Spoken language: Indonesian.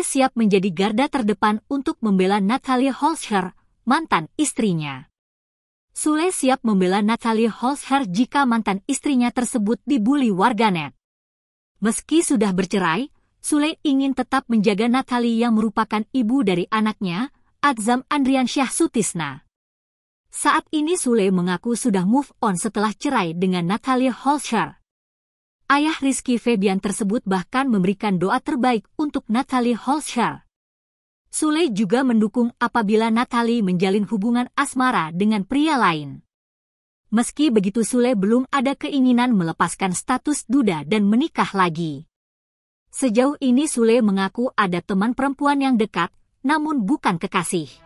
siap menjadi garda terdepan untuk membela Natalie Holscher, mantan istrinya. Sule siap membela Natalie Holscher jika mantan istrinya tersebut dibully warganet. Meski sudah bercerai, Sule ingin tetap menjaga Natalie yang merupakan ibu dari anaknya, Azam Andriansyah Sutisna. Saat ini Sule mengaku sudah move on setelah cerai dengan Natalie Holscher. Ayah Rizky Febian tersebut bahkan memberikan doa terbaik untuk Natalie Holscher. Sule juga mendukung apabila Natalie menjalin hubungan asmara dengan pria lain. Meski begitu Sule belum ada keinginan melepaskan status duda dan menikah lagi. Sejauh ini Sule mengaku ada teman perempuan yang dekat, namun bukan kekasih.